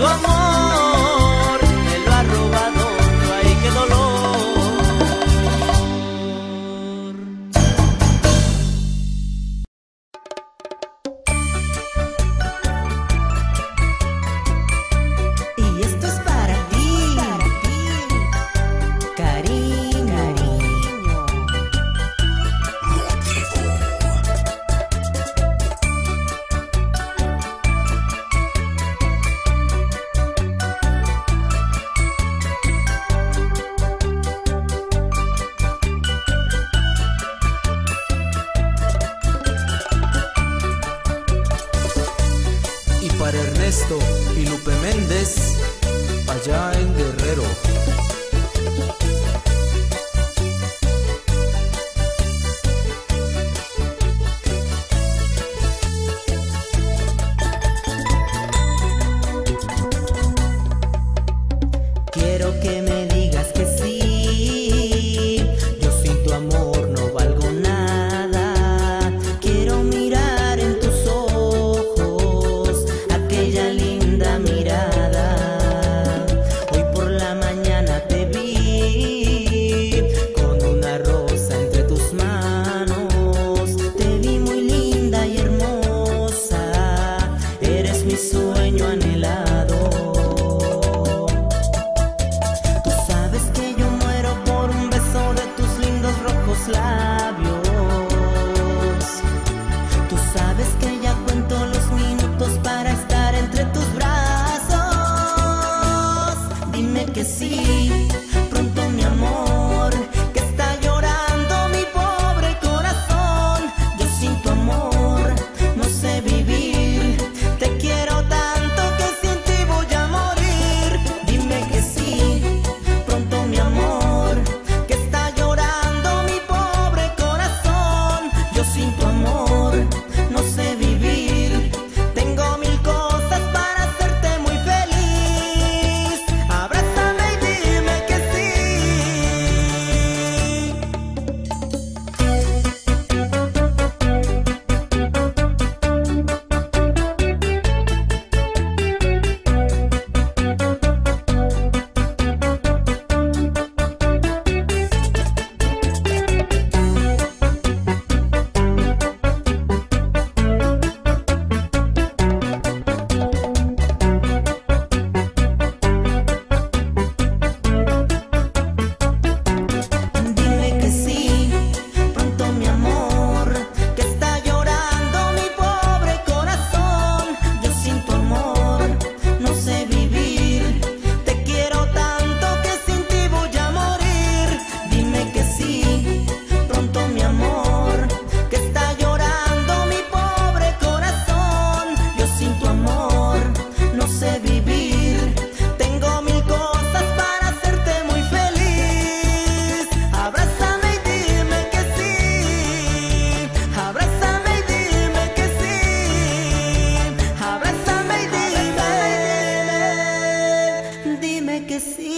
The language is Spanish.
tu amor. Y Lupe Méndez, allá en Guerrero. See.